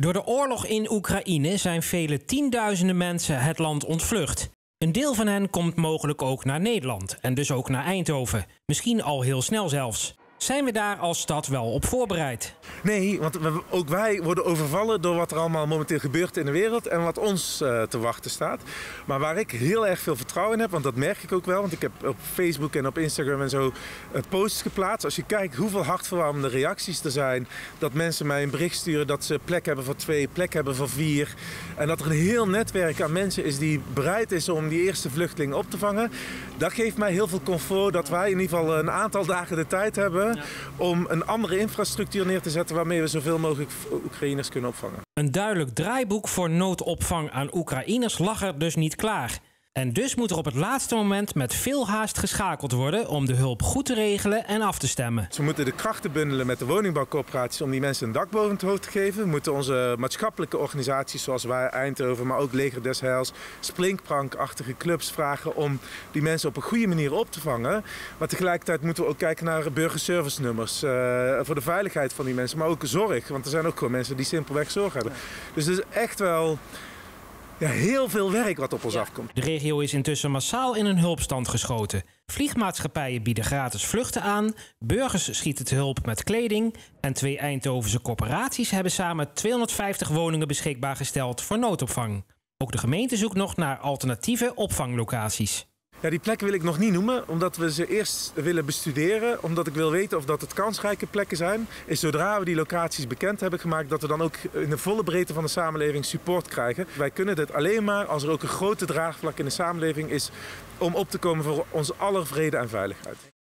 Door de oorlog in Oekraïne zijn vele tienduizenden mensen het land ontvlucht. Een deel van hen komt mogelijk ook naar Nederland en dus ook naar Eindhoven. Misschien al heel snel zelfs. Zijn we daar als stad wel op voorbereid? Nee, want we, ook wij worden overvallen door wat er allemaal momenteel gebeurt in de wereld en wat ons uh, te wachten staat. Maar waar ik heel erg veel vertrouwen in heb, want dat merk ik ook wel, want ik heb op Facebook en op Instagram en zo uh, posts geplaatst. Als je kijkt hoeveel hartverwarmende reacties er zijn, dat mensen mij een bericht sturen dat ze plek hebben voor twee, plek hebben voor vier. En dat er een heel netwerk aan mensen is die bereid is om die eerste vluchteling op te vangen. Dat geeft mij heel veel comfort dat wij in ieder geval een aantal dagen de tijd hebben om een andere infrastructuur neer te zetten waarmee we zoveel mogelijk Oekraïners kunnen opvangen. Een duidelijk draaiboek voor noodopvang aan Oekraïners lag er dus niet klaar. En dus moet er op het laatste moment met veel haast geschakeld worden om de hulp goed te regelen en af te stemmen. We moeten de krachten bundelen met de woningbouwcorporaties om die mensen een dak boven het hoofd te geven. We moeten onze maatschappelijke organisaties zoals wij Eindhoven, maar ook Leger des Heils, Splinkprank-achtige clubs vragen om die mensen op een goede manier op te vangen. Maar tegelijkertijd moeten we ook kijken naar burgerservice nummers uh, voor de veiligheid van die mensen, maar ook zorg. Want er zijn ook gewoon mensen die simpelweg zorg hebben. Dus het is echt wel ja, heel veel werk wat op ons afkomt. De regio is intussen massaal in een hulpstand geschoten. Vliegmaatschappijen bieden gratis vluchten aan, burgers schieten te hulp met kleding en twee Eindhovense corporaties hebben samen 250 woningen beschikbaar gesteld voor noodopvang. Ook de gemeente zoekt nog naar alternatieve opvanglocaties. Ja, die plekken wil ik nog niet noemen, omdat we ze eerst willen bestuderen. Omdat ik wil weten of dat het kansrijke plekken zijn. Is zodra we die locaties bekend hebben gemaakt, dat we dan ook in de volle breedte van de samenleving support krijgen. Wij kunnen dit alleen maar als er ook een grote draagvlak in de samenleving is om op te komen voor onze aller vrede en veiligheid.